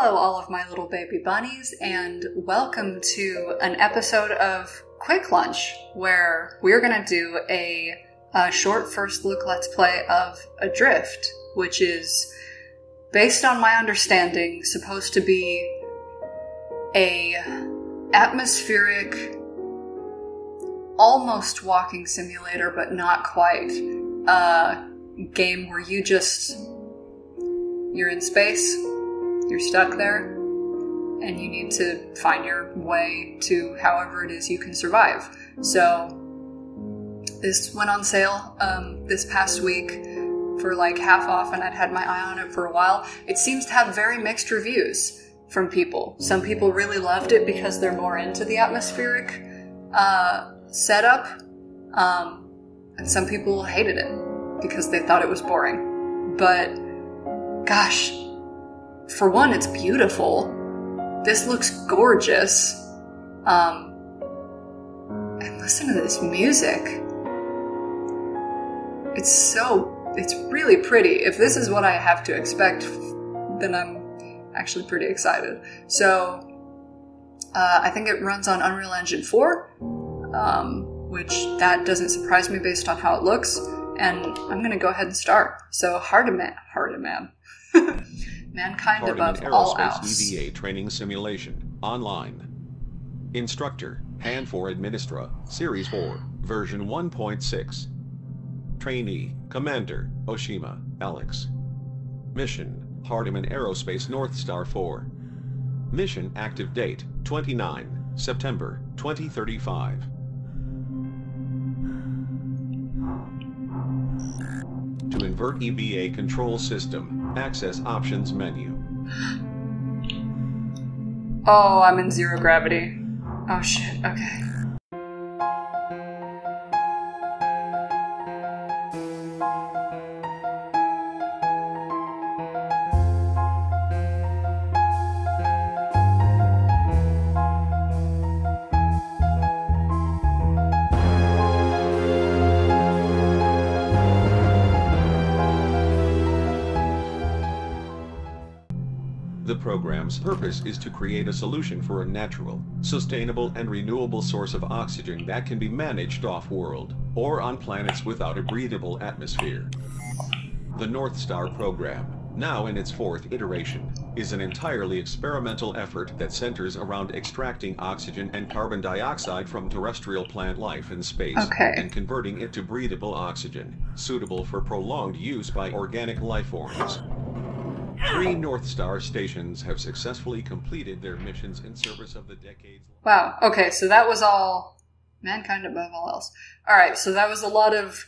Hello, all of my little baby bunnies, and welcome to an episode of Kvikk Lunsj, where we're going to do a, a short first look let's play of Adrift, which is, based on my understanding, supposed to be a atmospheric, almost walking simulator, but not quite. Uh, game where you just you're in space, you're stuck there, and you need to find your way to however it is you can survive. So this went on sale um, this past week for like half off, and I'd had my eye on it for a while. It seems to have very mixed reviews from people. Some people really loved it because they're more into the atmospheric uh, setup, um, and some people hated it because they thought it was boring. But gosh, for one, it's beautiful. This looks gorgeous. Um, and listen to this music. It's so, it's really pretty. If this is what I have to expect, then I'm actually pretty excited. So, uh, I think it runs on Unreal Engine 4, um, which that doesn't surprise me based on how it looks. And I'm going to go ahead and start. So, Hardiman, Hardiman. Mankind Hardiman above all Aerospace else. EVA Training Simulation. Online. Instructor, Hand for Administra, Series 4, version 1.6. Trainee, Commander, Oshima, Alex. Mission, Hardiman Aerospace North Star 4. Mission active date, 29, September 2035. To invert EVA control system, access options menu. Oh, I'm in zero gravity. Oh shit, okay. Program's purpose is to create a solution for a natural, sustainable, and renewable source of oxygen that can be managed off-world, or on planets without a breathable atmosphere. The North Star program, now in its fourth iteration, is an entirely experimental effort that centers around extracting oxygen and carbon dioxide from terrestrial plant life in space Okay. and converting it to breathable oxygen, suitable for prolonged use by organic life forms. Three North Star stations have successfully completed their missions in service of the decades. Wow, okay, so that was all mankind above all else. Alright, so that was a lot of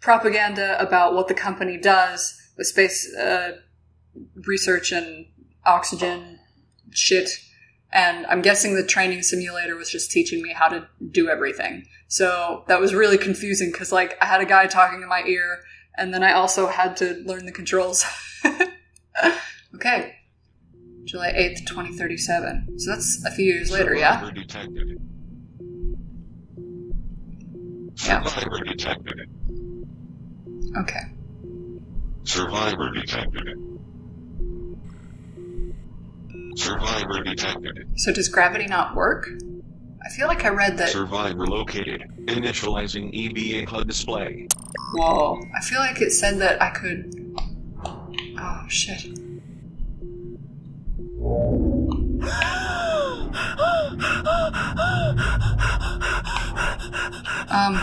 propaganda about what the company does with space uh, research and oxygen shit. And I'm guessing the training simulator was just teaching me how to do everything. So that was really confusing because, like, I had a guy talking in my ear, and then I also had to learn the controls. okay. July 8th, 2037. So that's a few years later, yeah? Survivor detected. Yeah. Survivor detected. Okay. Survivor detected. Survivor detected. So does gravity not work? I feel like I read that. Survivor located. Initializing EVA HUD display. Whoa. I feel like it said that I could. Oh, shit. Um.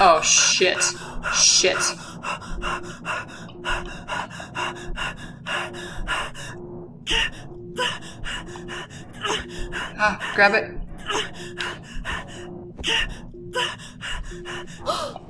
Oh, shit. Shit. Ah, grab it.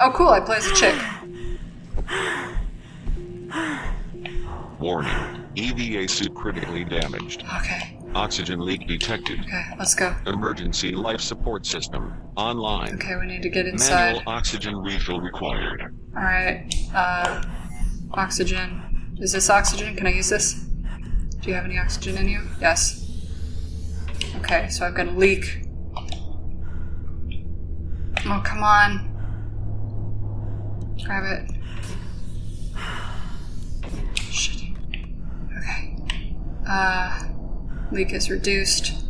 Oh, cool. I play as a chick. Warning. EVA suit critically damaged. Okay. Oxygen leak detected. Okay, let's go. Emergency life support system. Online. Okay, we need to get inside. Manual oxygen refill required. Alright. Uh, oxygen. Is this oxygen? Can I use this? Do you have any oxygen in you? Yes. Okay, so I've got a leak. Oh, come on. Grab it. Shit. Okay. Uh, leak is reduced.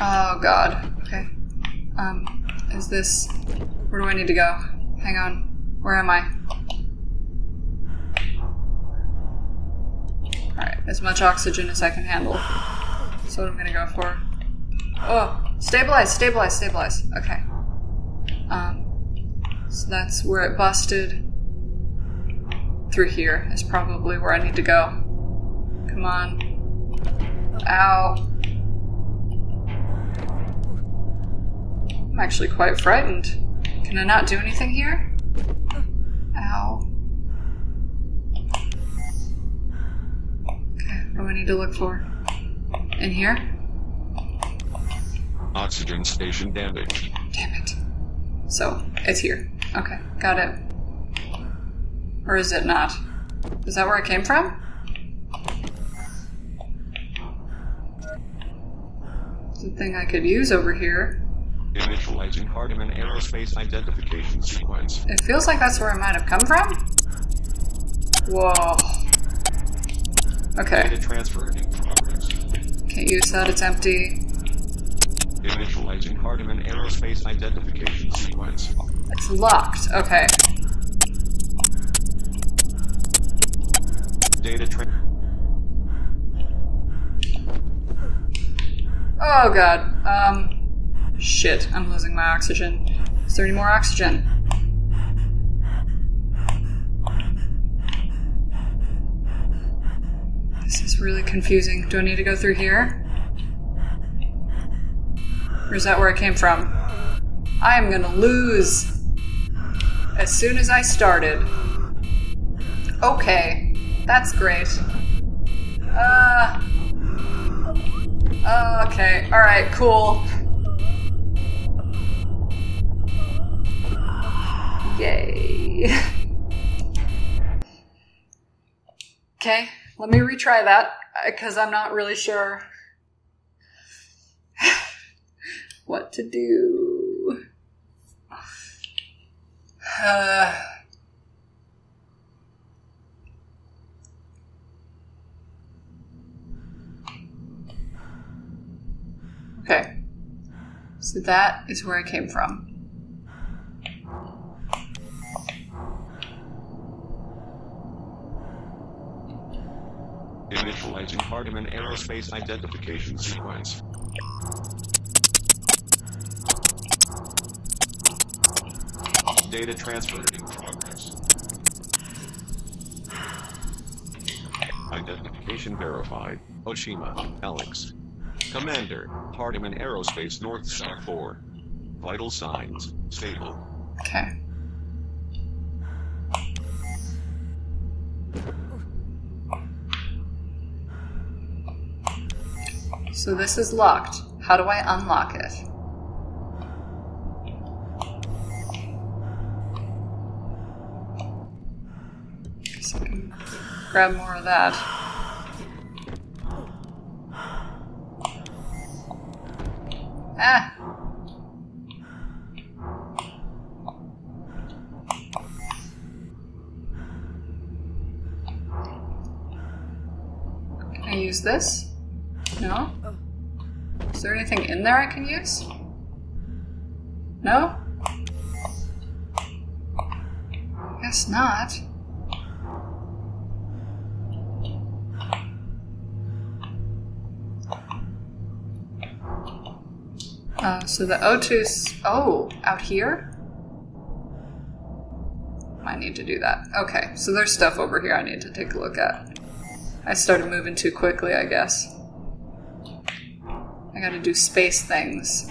Oh god. Okay. Um, is this. Where do I need to go? Hang on. Where am I? Alright, as much oxygen as I can handle. That's what I'm gonna go for. Oh! Stabilize, stabilize, stabilize. Okay. Um, so that's where it busted. Through here is probably where I need to go. Come on. Ow. I'm actually quite frightened. Can I not do anything here? Ow. Okay, what do I need to look for? In here? Oxygen station damaged. Damn it. So, it's here. Okay, got it. Or is it not? Is that where it came from? Something I could use over here. Initializing Hardiman Aerospace Identification Sequence. It feels like that's where I might have come from. Whoa. Okay, Data transfer in progress. can't use that, it's empty. Initializing Hardiman Aerospace Identification Sequence. It's locked. Okay. Data tra- Oh god. Um. Shit, I'm losing my oxygen. Is there any more oxygen? This is really confusing. Do I need to go through here? Or is that where I came from? I am gonna lose as soon as I started. Okay, that's great. Uh. Okay, alright, cool. Yay. okay, let me retry that because I'm not really sure what to do. Okay, so that is where I came from. Initializing Hardiman Aerospace Identification Sequence. Data transfer in progress. Identification verified. Oshima, Alex. Commander, Hardiman Aerospace North Star 4. Vital signs, stable. Okay. So this is locked. How do I unlock it? Guess I can grab more of that. Ah! Can I use this? No? Is there anything in there I can use? No? Guess not. Uh, so the O2's. Oh, out here? Might need to do that. Okay, so there's stuff over here I need to take a look at. I started moving too quickly, I guess. I gotta do space things.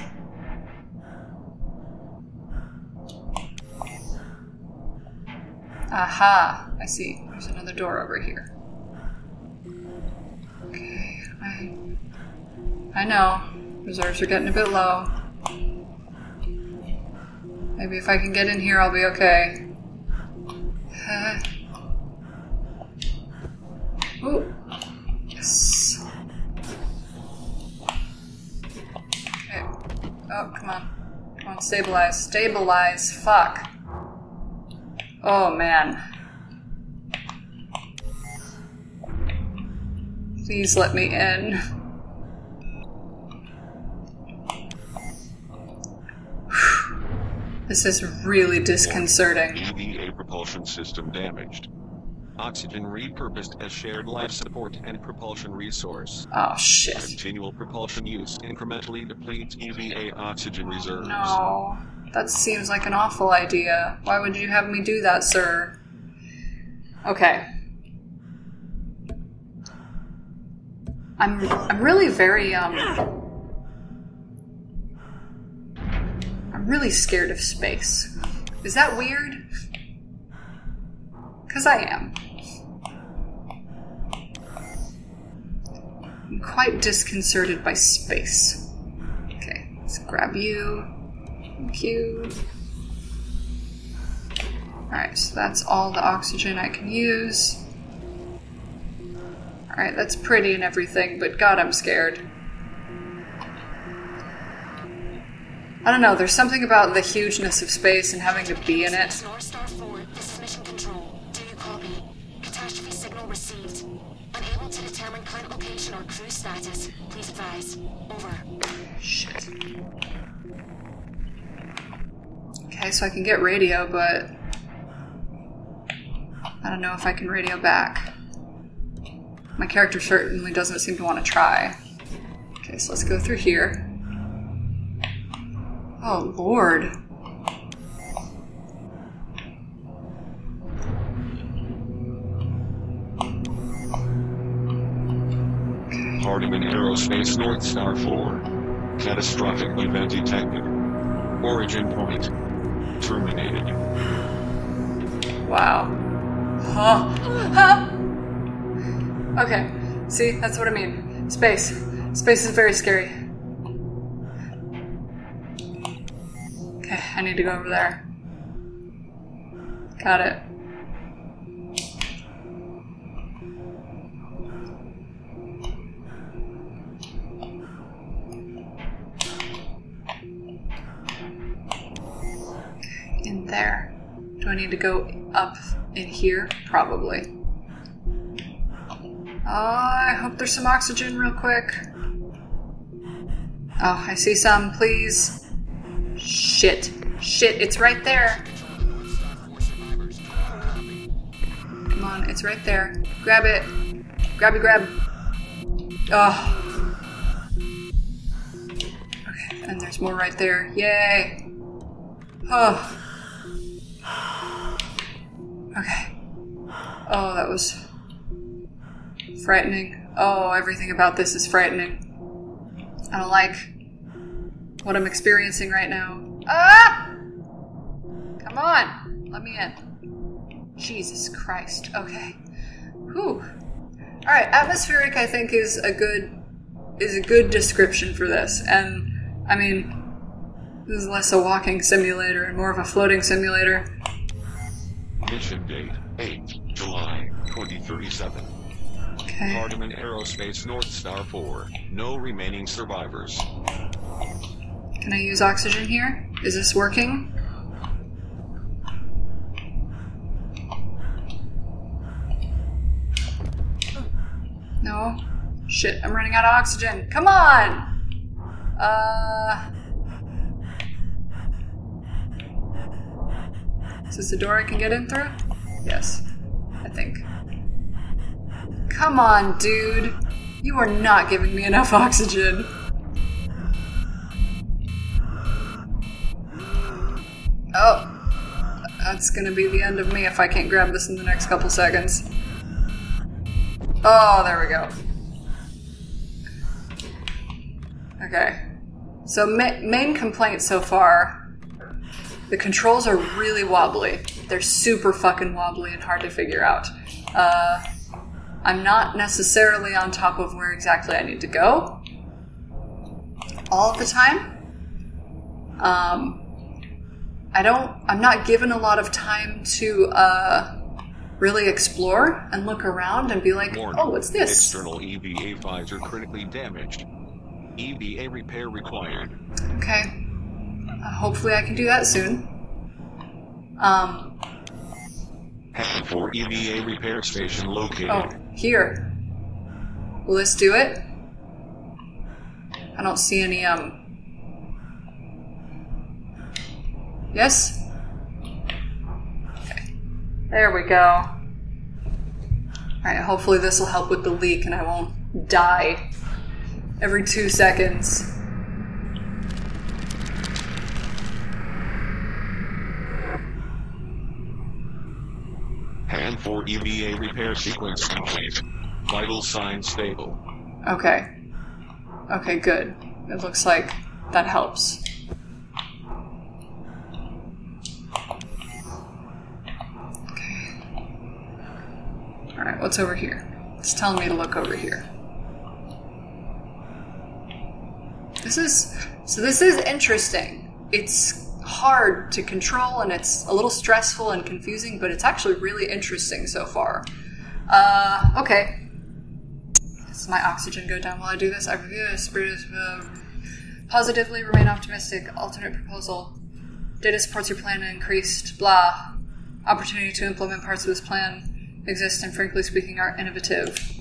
Aha! I see. There's another door over here. Okay, I. I know. Reserves are getting a bit low. Maybe if I can get in here, I'll be okay. Ooh. Yes. Okay. Oh, come on. Come on, stabilize. Stabilize. Fuck. Oh, man. Please let me in. This is really disconcerting. EVA propulsion system damaged. Oxygen repurposed as shared life support and propulsion resource. Oh shit. Continual propulsion use incrementally depletes EVA oxygen reserves. No. That seems like an awful idea. Why would you have me do that, sir? Okay. I'm I'm really very um really scared of space. Is that weird? Cuz I am. I'm quite disconcerted by space. Okay, let's grab you. Thank you. Alright, so that's all the oxygen I can use. Alright, that's pretty and everything, but god, I'm scared. I don't know, there's something about the hugeness of space and having to be in it. North Star 4, this is Mission Control. Do you copy? Catastrophe signal received. Unable to determine current location or crew status. Please advise. Over. Shit. Okay, so I can get radio, but I don't know if I can radio back. My character certainly doesn't seem to want to try. Okay, so let's go through here. Oh, Lord. Hardiman Aerospace North Star 4. Catastrophic event detected. Origin point. Terminated. Wow. Huh. Huh. Okay, see, that's what I mean. Space. Space is very scary. I need to go over there. Got it. In there. Do I need to go up in here? Probably. Oh, I hope there's some oxygen real quick. Oh, I see some, please. Shit. Shit, it's right there. Come on, it's right there. Grab it. Grabby grab. Oh. Okay, and there's more right there. Yay. Oh. Okay. Oh, that was frightening. Oh, everything about this is frightening. I don't like what I'm experiencing right now. Ah! Come on, let me in. Jesus Christ. Okay. Whew. All right, atmospheric. I think is a good is a good description for this, and I mean, this is less a walking simulator and more of a floating simulator. Mission date 8 July 2037. Okay. Hardiman Aerospace North Star 4. No remaining survivors. Can I use oxygen here? Is this working? No. Shit, I'm running out of oxygen. Come on! Uh. Is this the door I can get in through? Yes. I think. Come on, dude. You are not giving me enough oxygen. Oh, that's gonna be the end of me if I can't grab this in the next couple seconds. Oh, there we go. Okay. So, ma- main complaint so far the controls are really wobbly. They're super fucking wobbly and hard to figure out. Uh, I'm not necessarily on top of where exactly I need to go all of the time. Um, I don't. I'm not given a lot of time to uh, really explore and look around and be like, Warning. "Oh, what's this?" External EVA are critically damaged. EVA repair required. Okay. Uh, hopefully, I can do that soon. Um. Heading for EVA repair station located. Oh, here. Will this do it? I don't see any, um. Yes? Okay. There we go. Alright, hopefully this will help with the leak and I won't die every two seconds. Hand for EVA repair sequence complete. Vital signs stable. Okay. Okay, good. It looks like that helps. Okay. Alright, what's over here? It's telling me to look over here. This is. So, this is interesting. It's hard to control and it's a little stressful and confusing, but it's actually really interesting so far. Uh, okay. Does my oxygen go down while I do this? I review the spirit uh, positively, remain optimistic. Alternate proposal. Data supports your plan increased. Blah. Opportunity to implement parts of this plan exist and, frankly speaking, are innovative.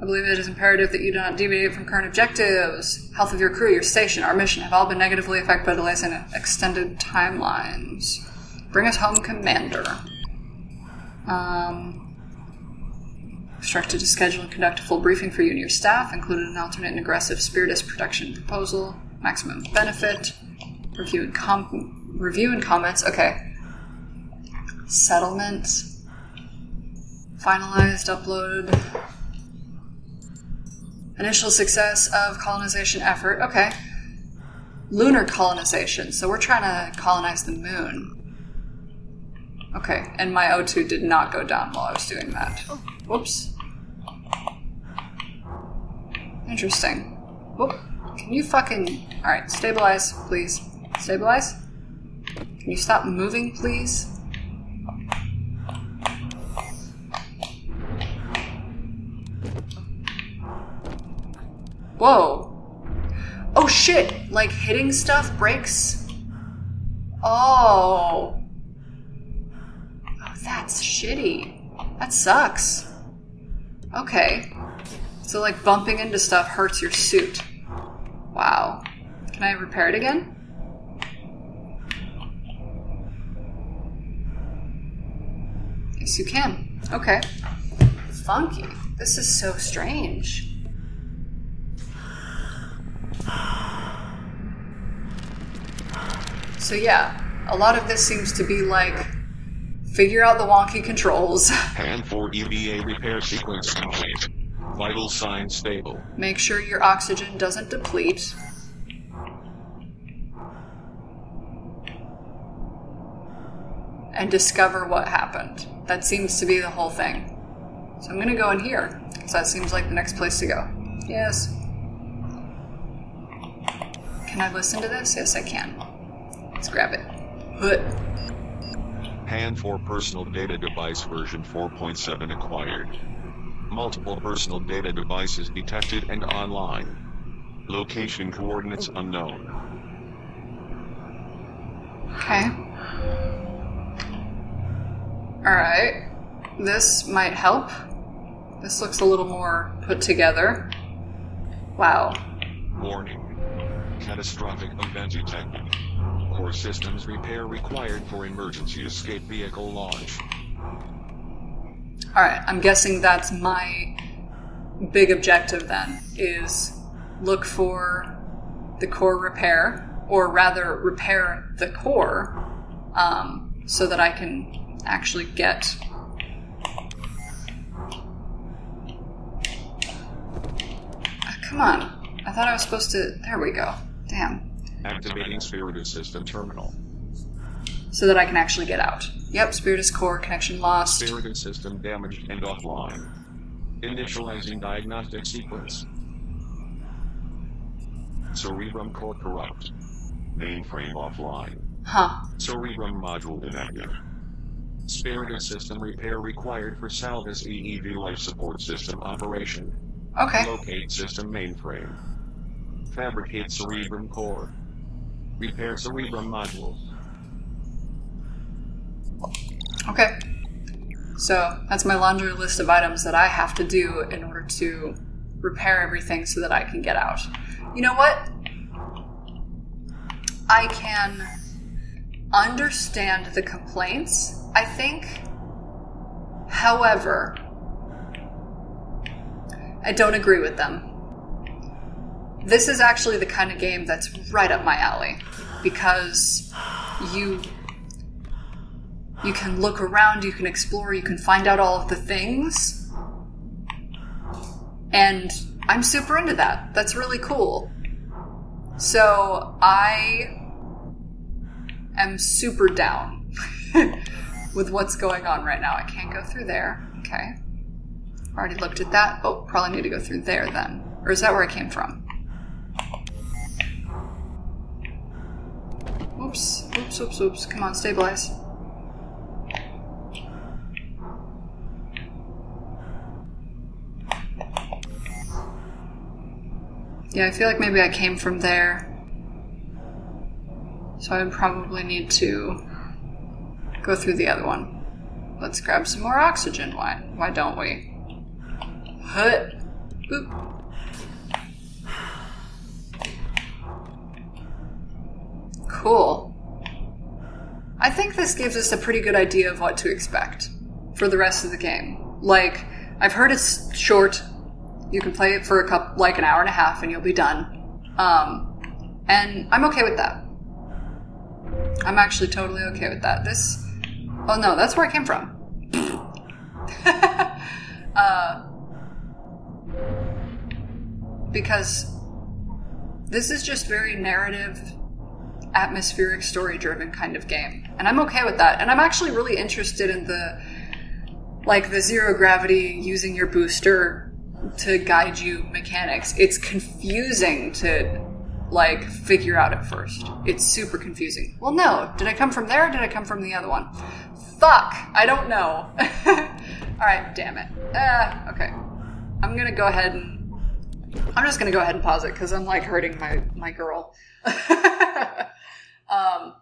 I believe it is imperative that you do not deviate from current objectives. Health of your crew, your station, our mission have all been negatively affected by delays and extended timelines. Bring us home, Commander. Um, instructed to schedule and conduct a full briefing for you and your staff, including an alternate and aggressive Spiritus production proposal, maximum benefit, review and com- review and comments. Okay. Settlement. Finalized, uploaded. Initial success of colonization effort. Okay. Lunar colonization. So we're trying to colonize the moon. Okay, and my O2 did not go down while I was doing that. Whoops. Interesting. Whoop. Can you fucking. Alright, stabilize, please. Stabilize? Can you stop moving, please? Whoa. Oh shit! Like hitting stuff breaks? Oh. Oh, that's shitty. That sucks. Okay. So, like, bumping into stuff hurts your suit. Wow. Can I repair it again? Yes, you can. Okay. Funky. This is so strange. So, yeah, a lot of this seems to be like figure out the wonky controls, Hand for EVA repair sequence complete. Vital signs stable. make sure your oxygen doesn't deplete. And discover what happened. That seems to be the whole thing. So I'm gonna go in here, because that seems like the next place to go. Yes. Can I listen to this? Yes, I can. Let's grab it. Hand 4 personal data device version 4.7 acquired. Multiple personal data devices detected and online. Location coordinates unknown. Okay. Alright. This might help. This looks a little more put together. Wow. Warning. Catastrophic event detected. Core systems repair required for emergency escape vehicle launch. Alright, I'm guessing that's my big objective then, is look for the core repair, or rather repair the core, um, so that I can actually get Ah, come on. I thought I was supposed to. There we go. Damn. Activating Spiritus System Terminal. So that I can actually get out. Yep, Spiritus Core connection lost. Spiritus System damaged and offline. Initializing diagnostic sequence. Cerebrum core corrupt. Mainframe offline. Huh. Cerebrum module inactive. Spiritus system repair required for Salvis EEV life support system operation. Okay. Locate system mainframe. Fabricate cerebrum core. Repair cerebrum module. Okay. So that's my laundry list of items that I have to do in order to repair everything so that I can get out. You know what? I can understand the complaints, I think. However, I don't agree with them. This is actually the kind of game that's right up my alley because you you can look around, you can explore, you can find out all of the things. And I'm super into that. That's really cool. So I am super down with what's going on right now. I can't go through there. Okay. Already looked at that. Oh, probably need to go through there then. Or is that where I came from? Oops, oops, oops, oops. Come on, stabilize. Yeah, I feel like maybe I came from there. So I would probably need to go through the other one. Let's grab some more oxygen. Why? Why don't we? Hut. Boop. Cool. I think this gives us a pretty good idea of what to expect for the rest of the game. Like, I've heard it's short. You can play it for a couple, like an hour and a half, and you'll be done. Um, and I'm okay with that. I'm actually totally okay with that. This, oh no, that's where I came from. uh, because this is just very narrative atmospheric story driven kind of game. And i'm okay with that. And i'm actually really interested in the like the zero gravity using your booster to guide you mechanics. It's confusing to like figure out at first. It's super confusing. Well no. Did i come from there did i come from the other one? Fuck. I don't know. All right. Damn it. Uh, okay. I'm gonna go ahead and i'm just gonna go ahead and pause it because i'm like hurting my my girl um,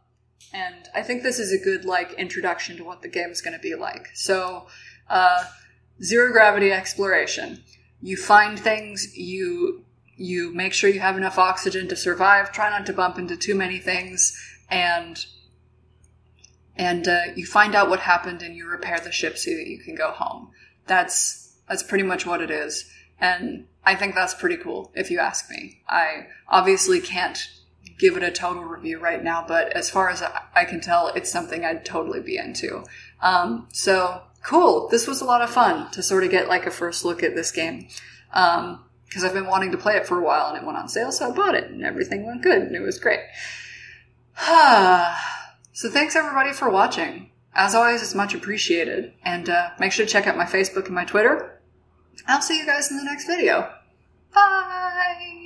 and I think this is a good like introduction to what the game is going to be like. So, uh, zero gravity exploration. You find things. You you make sure you have enough oxygen to survive. Try not to bump into too many things, and and uh, you find out what happened and you repair the ship so that you can go home. That's that's pretty much what it is, and I think that's pretty cool. If you ask me, I obviously can't give it a total review right now, but as far as I can tell, it's something I'd totally be into. Um, so cool. This was a lot of fun to sort of get like a first look at this game. Um, cause I've been wanting to play it for a while and it went on sale, so I bought it and everything went good and it was great. so thanks everybody for watching. As always, it's much appreciated. And, uh, make sure to check out my Facebook and my Twitter. I'll see you guys in the next video. Bye!